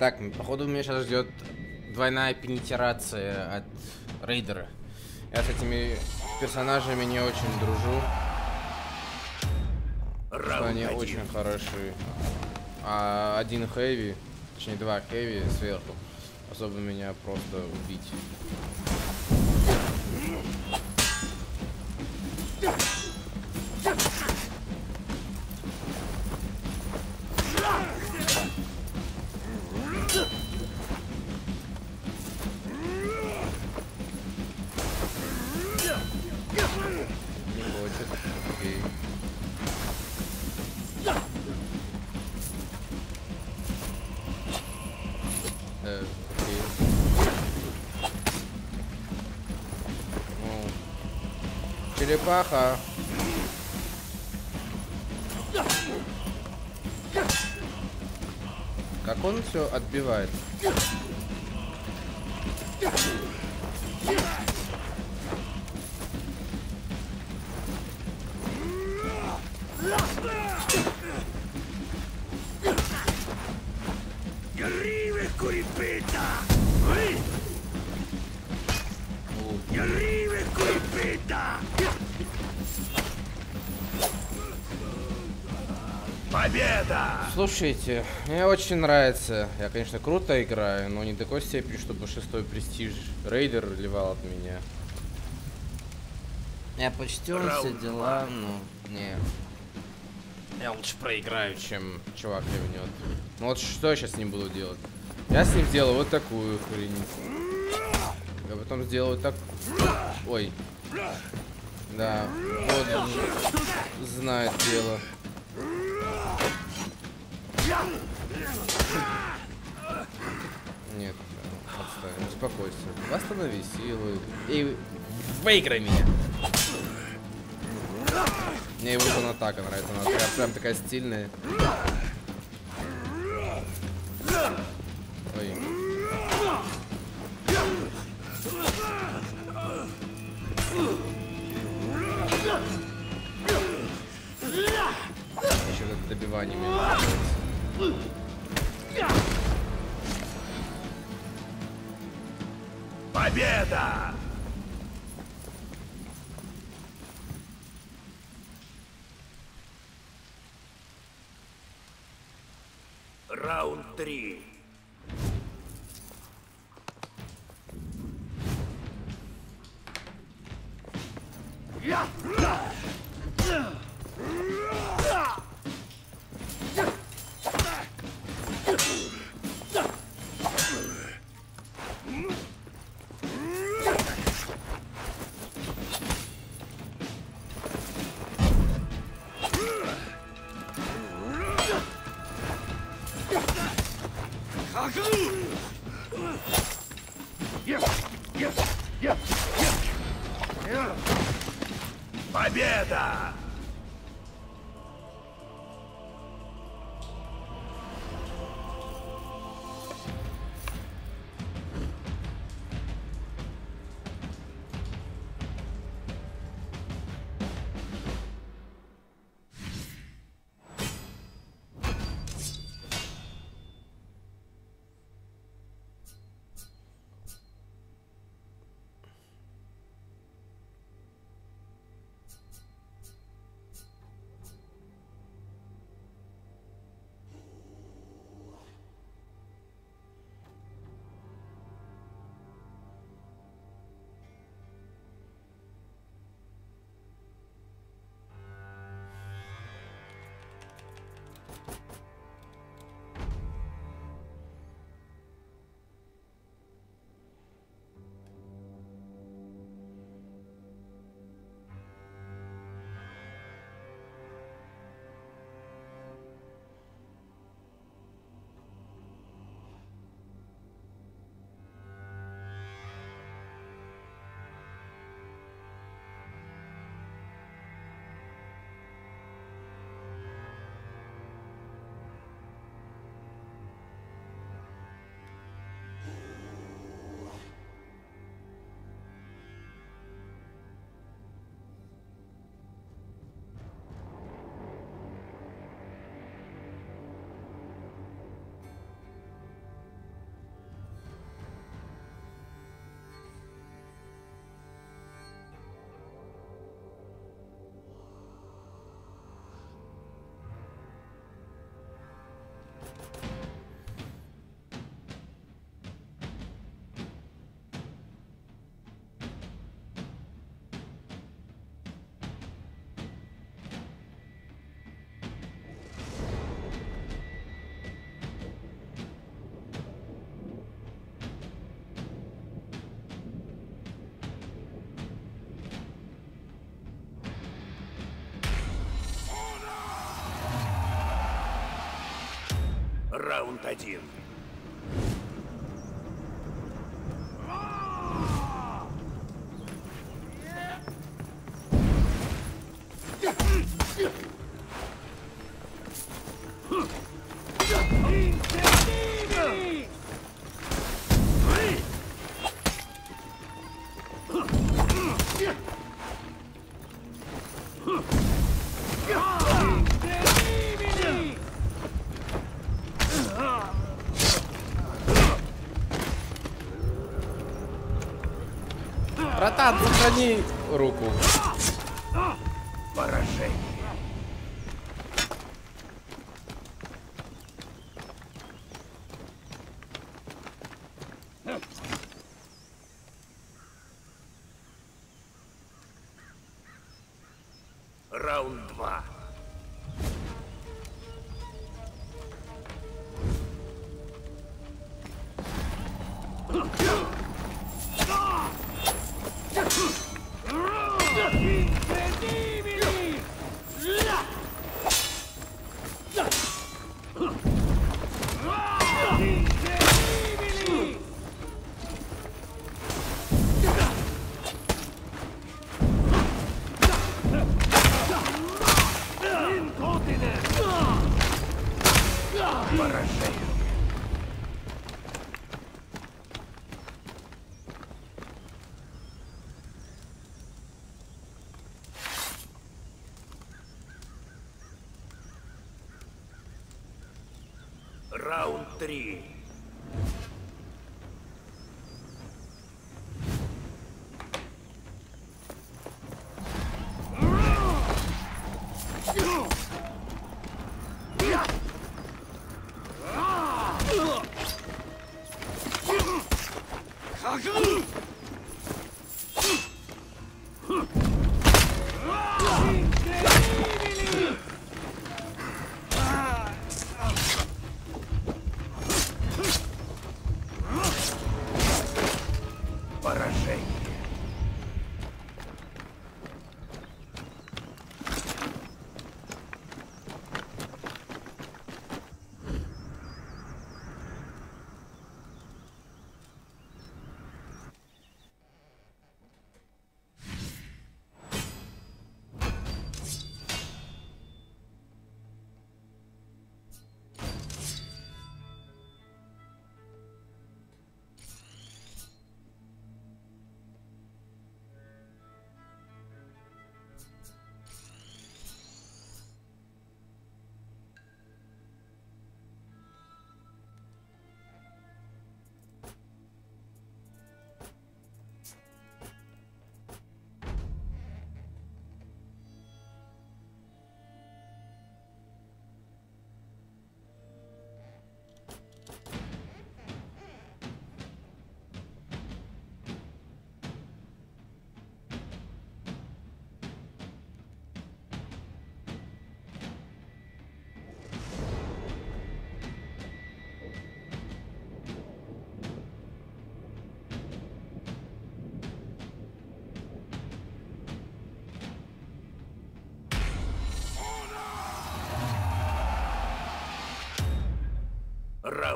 Так, походу меня сейчас ждет двойная пенетрация от рейдера. Я с этими персонажами не очень дружу. Что они один. очень хороши. А один хэви, точнее два хэви сверху, особо меня просто убить. Черепаха. Как он все отбивает? Победа! Слушайте, мне очень нравится. Я, конечно, круто играю, но не такой степени, чтобы шестой престиж рейдер ливал от меня. Я почтен, все дела, но не. Я лучше проиграю, чем чувак ливнет. Ну вот что я сейчас с ним буду делать? Я с ним сделаю вот такую хрень. Я потом сделаю так. Ой. Да, вот он знает дело. Нет, отстань, успокойся. Восстанови силы. И выиграй меня. Мне его вот атака нравится, она прям, прям такая стильная. Победа! Раунд один. Сохрани руку. Поражение. Раунд два. Поражение.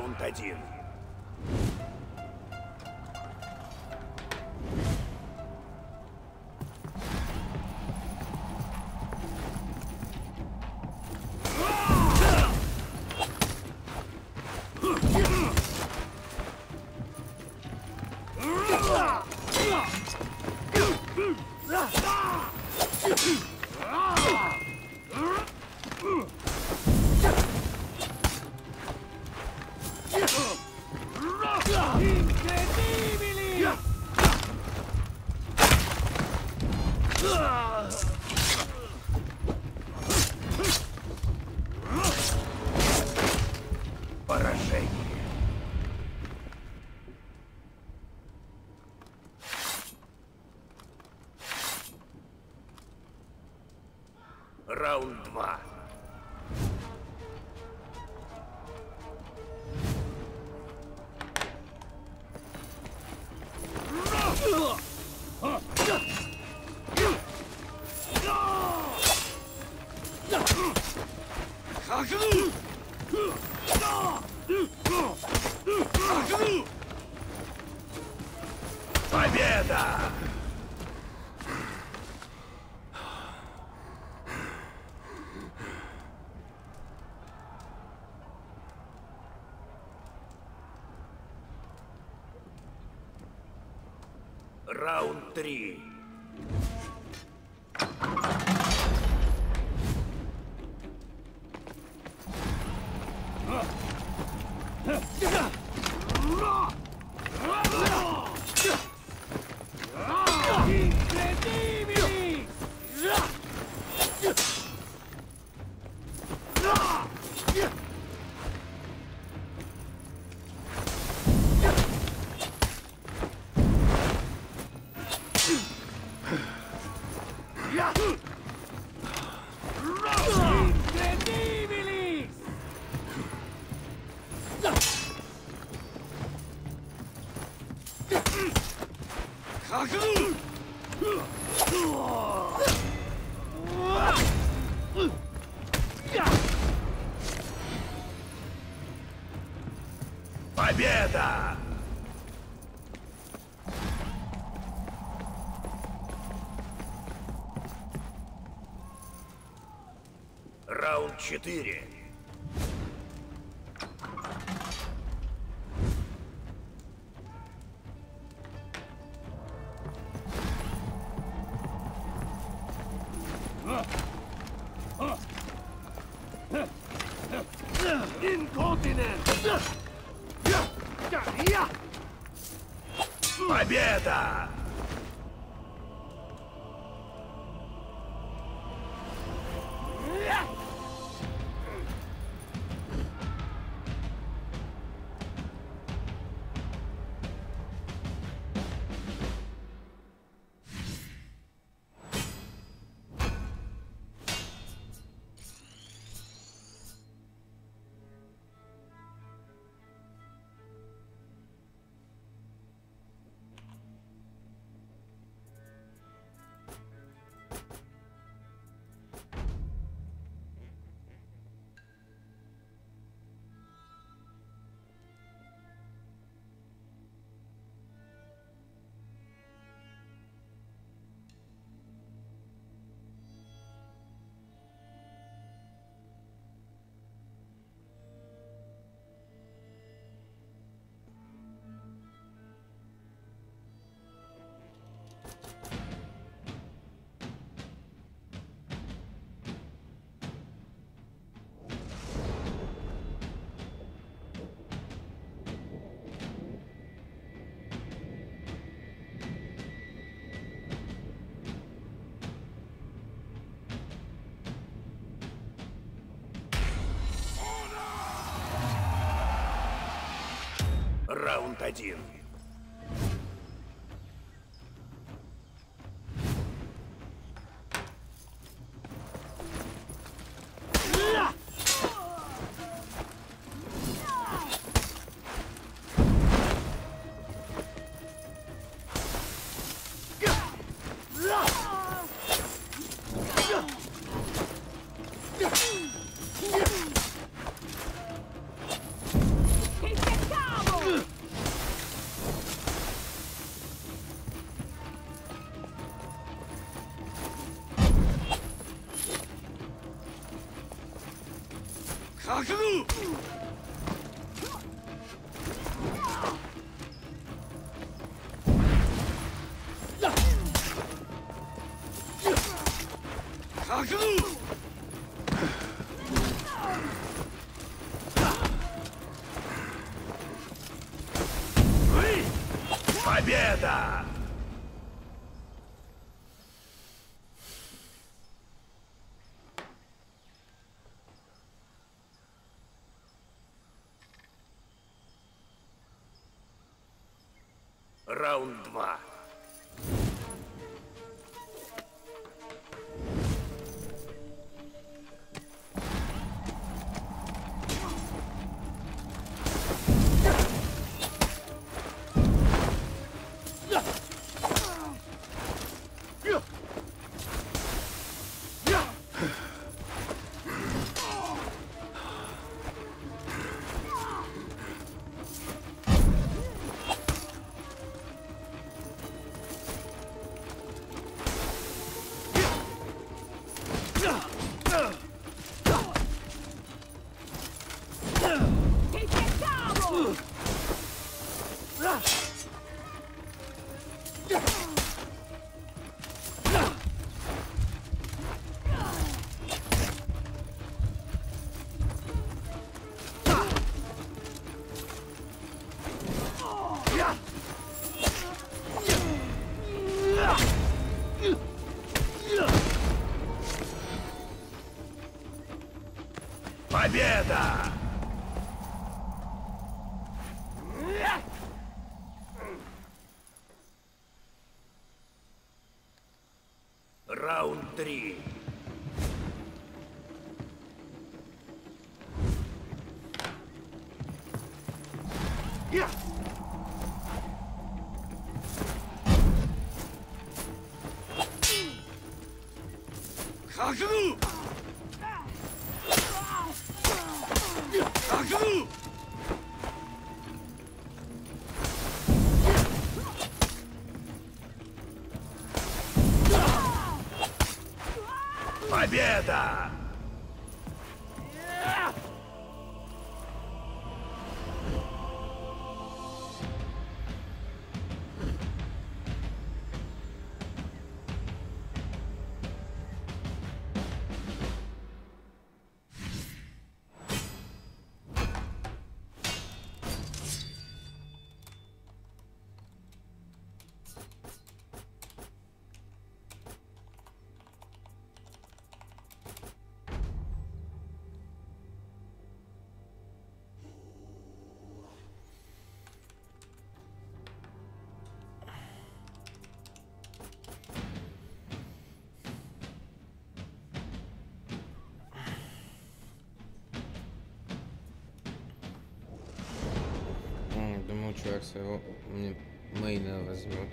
Раунд один. Раунд 4. Один. Победа! Победа! Победа! Чувак своего мейна возьмет.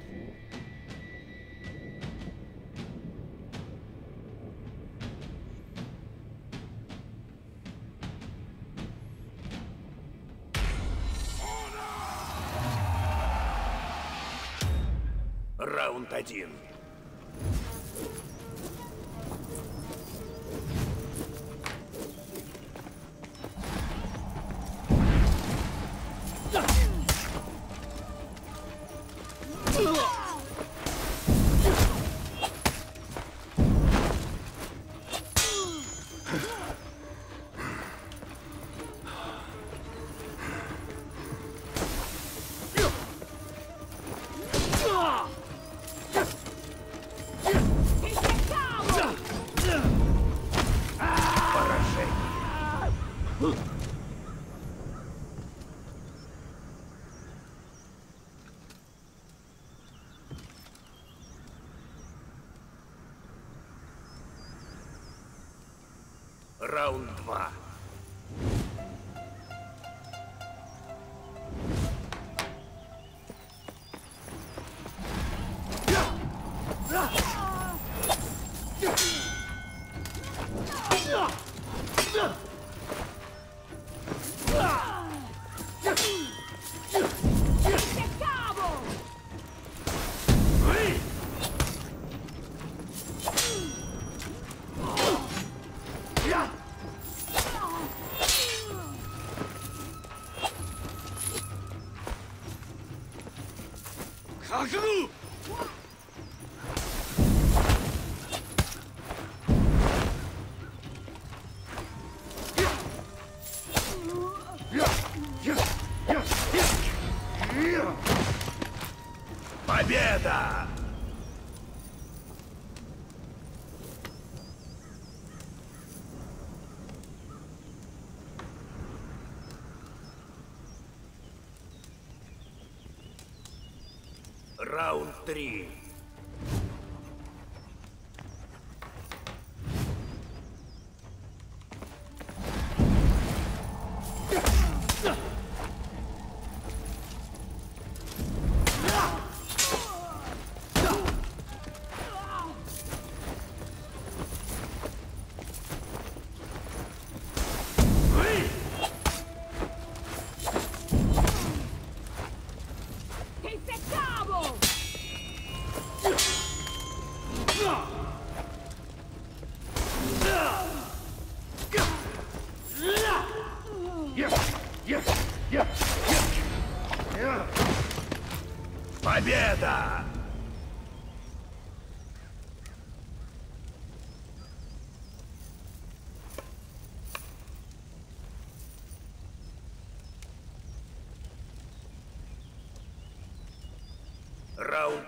Победа! Раунд три.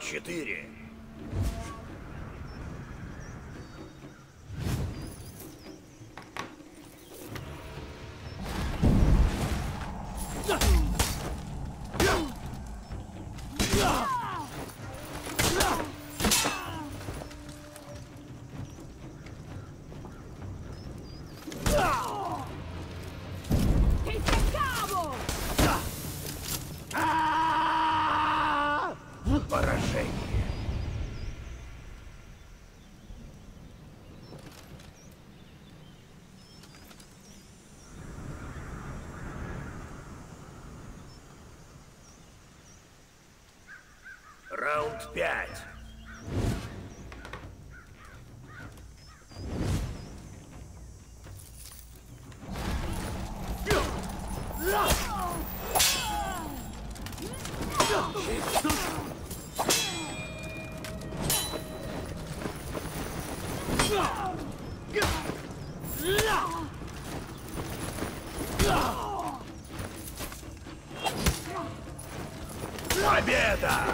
Четыре. Пять. Победа!